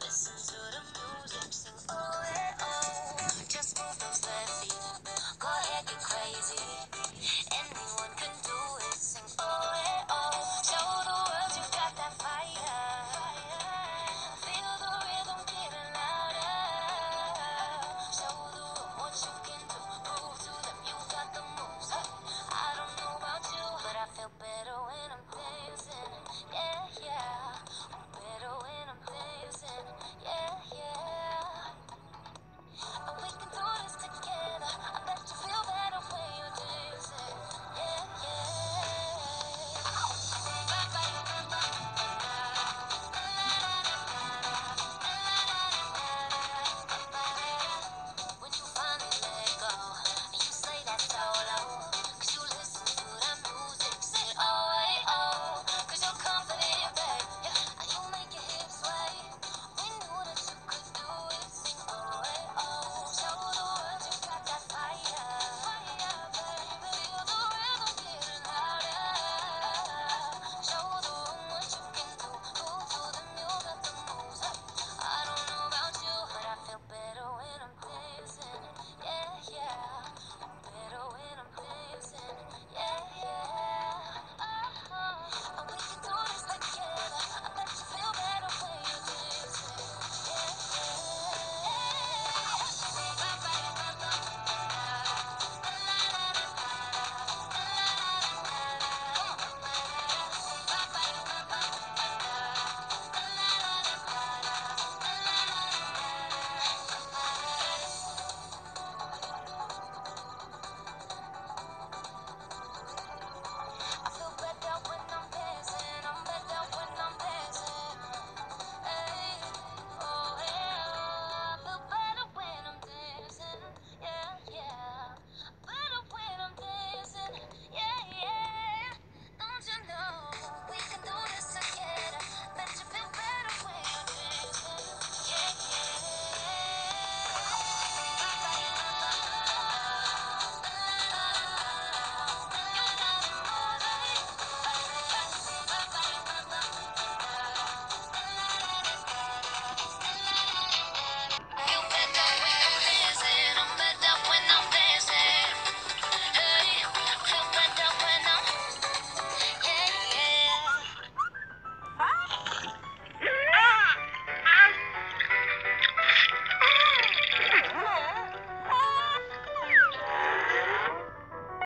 Listen to the music, sing oh, eh, oh. Just move those left feet.